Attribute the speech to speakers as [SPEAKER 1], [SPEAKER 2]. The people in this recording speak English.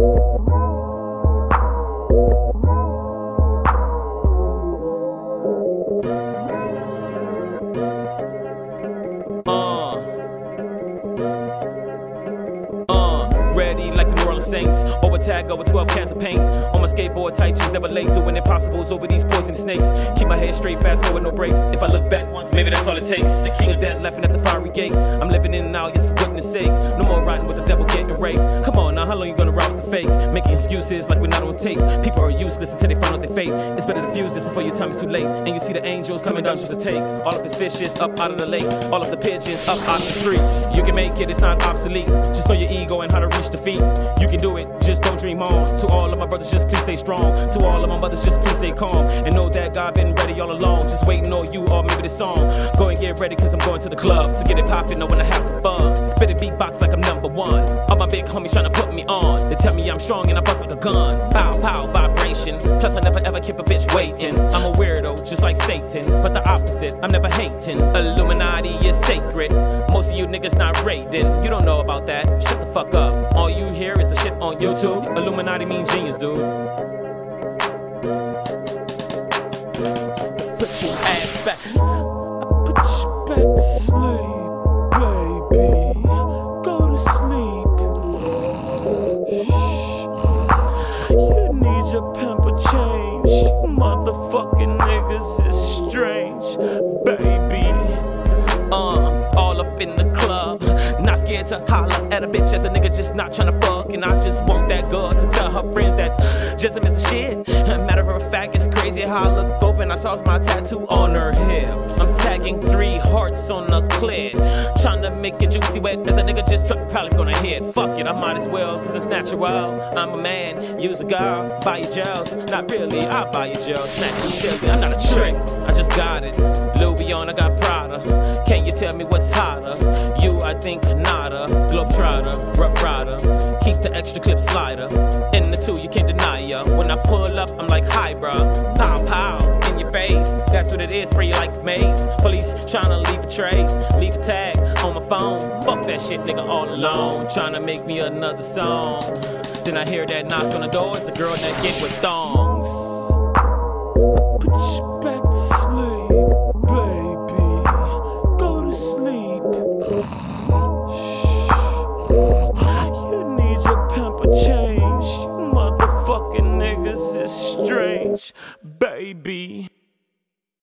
[SPEAKER 1] Uh, ready like the New Orleans Saints. Over tag over 12 cans of paint. On my skateboard, tight jeans, never late. Doing impossibles over these poisonous snakes. Keep my head straight, fast forward, no breaks. If I look back once, maybe that's all it takes. The king of death, laughing at the fiery gate. I'm living in and out, yes, for goodness sake. No more riding with the devil getting raped. Come on now, how long you gonna ride fake? Making excuses like we're not on tape. People are useless until they find out their fate. It's better to fuse this before your time is too late. And you see the angels coming down just to take all of his fishes up out of the lake. All of the pigeons up out of the streets. You can make it, it's not obsolete. Just know your ego and how to reach defeat. You can do it, just don't dream on. To all of my brothers, just please stay strong. To all of my mothers, just please stay calm. And know that God been ready all along. Just waiting on you or maybe the song. Go and get ready, cause I'm going to the club. To get it poppin', I wanna have some fun. Spit a beatbox like I'm number one. Big homies tryna put me on. They tell me I'm strong and I bust like a gun. Pow, pow, vibration. Plus, I never ever keep a bitch waiting. I'm a weirdo, just like Satan. But the opposite, I'm never hating. Illuminati is sacred. Most of you niggas not rated. You don't know about that. Shut the fuck up. All you hear is the shit on YouTube. Illuminati mean genius, dude. Your pamper change. Motherfucking niggas is strange, baby. Uh, all up in the club. Not scared to holler at a bitch as a nigga just not tryna fuck. And I just want that girl to tell her friends that JSZM is the shit. Matter of fact, it's crazy how I look over and I saw my tattoo on her hips. Tagging three hearts on a the Trying to make it juicy wet as a nigga just tr- probably gonna hit. Fuck it, I might as well, cause it's natural. I'm a man, use a girl, buy your gels. Not really, I buy your gels. Snatch silly, I'm not a trick. I just got it. Louis on, I got Prada. Can you tell me what's hotter? You, I think, nada. Globetrotter, rough rider. Keep the extra clip slider. In the two, you can't deny ya. When I pull up, I'm like, hi, bruh. Pow, pow, face. That's what it is, you like maze. Police tryna leave a trace, leave a tag on my phone. Fuck that shit, nigga, all alone. Tryna make me another song. Then I hear that knock on the door. It's a girl that get with thongs. Put you back to sleep, baby. Go to sleep. You need your pamper change. You motherfucking niggas is strange, baby.